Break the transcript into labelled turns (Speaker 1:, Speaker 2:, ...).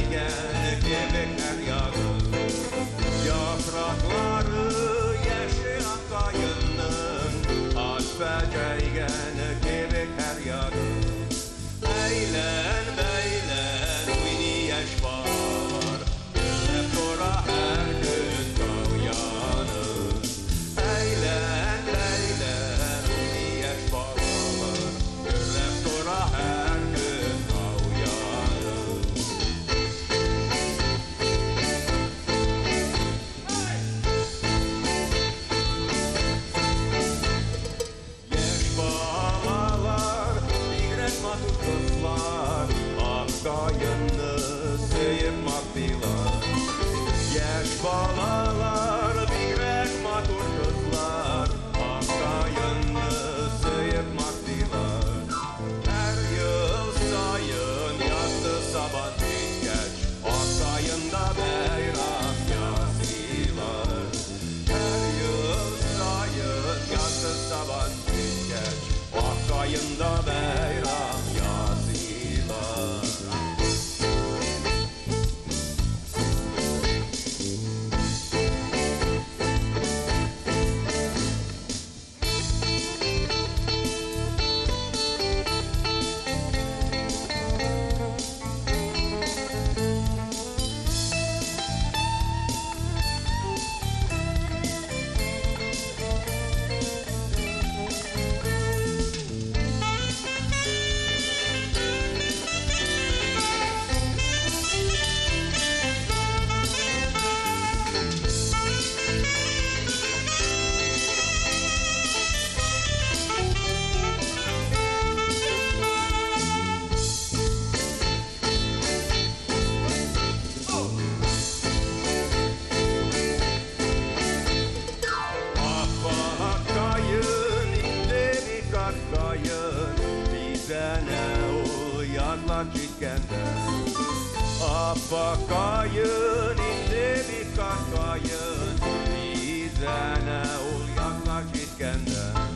Speaker 1: geldi bebekler Yaprakları yeşil kayının Asperger fall. acikende Apakayın indi bir kankayın Bizene ol yaklaş itkende